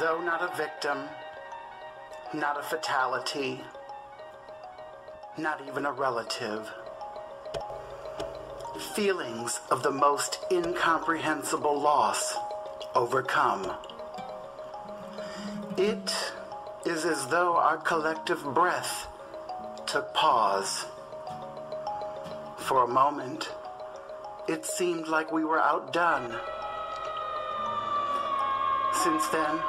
Though not a victim, not a fatality, not even a relative, feelings of the most incomprehensible loss overcome. It is as though our collective breath took pause. For a moment, it seemed like we were outdone. Since then,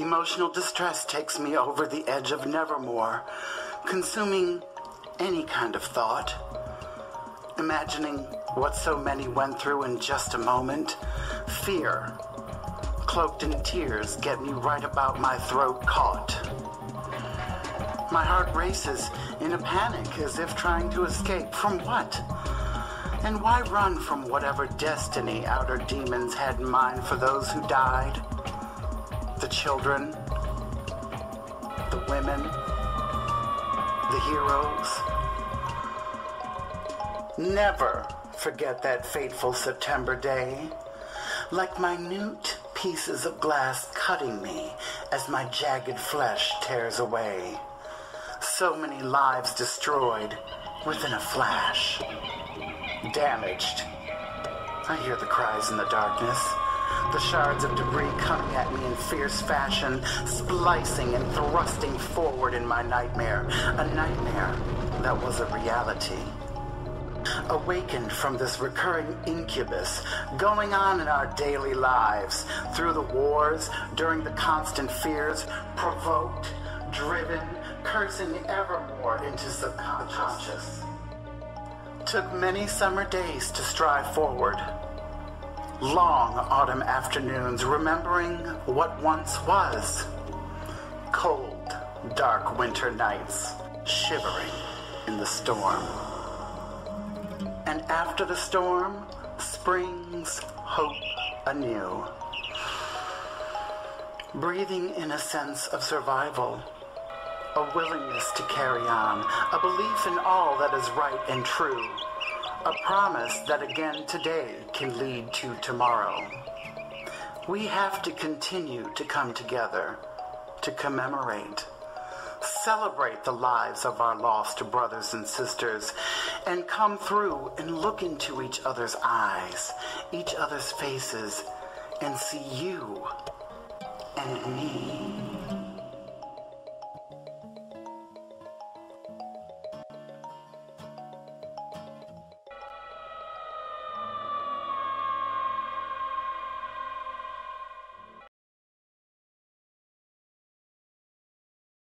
emotional distress takes me over the edge of nevermore, consuming any kind of thought. Imagining what so many went through in just a moment, fear, cloaked in tears, get me right about my throat caught. My heart races in a panic as if trying to escape from what? And why run from whatever destiny outer demons had in mind for those who died? The children, the women, the heroes. Never forget that fateful September day, like minute pieces of glass cutting me as my jagged flesh tears away. So many lives destroyed within a flash. Damaged. I hear the cries in the darkness. The shards of debris coming at me in fierce fashion, splicing and thrusting forward in my nightmare. A nightmare that was a reality. Awakened from this recurring incubus going on in our daily lives, through the wars, during the constant fears, provoked, driven, cursing evermore into subconscious. Took many summer days to strive forward. Long autumn afternoons remembering what once was. Cold, dark winter nights shivering in the storm. And after the storm, springs hope anew. Breathing in a sense of survival a willingness to carry on, a belief in all that is right and true, a promise that again today can lead to tomorrow. We have to continue to come together, to commemorate, celebrate the lives of our lost brothers and sisters, and come through and look into each other's eyes, each other's faces, and see you and me.